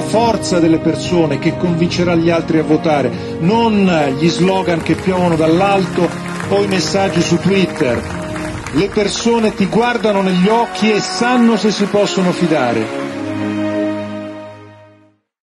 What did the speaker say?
forza delle persone che convincerà gli altri a votare, non gli slogan che piovono dall'alto o i messaggi su Twitter. Le persone ti guardano negli occhi e sanno se si possono fidare.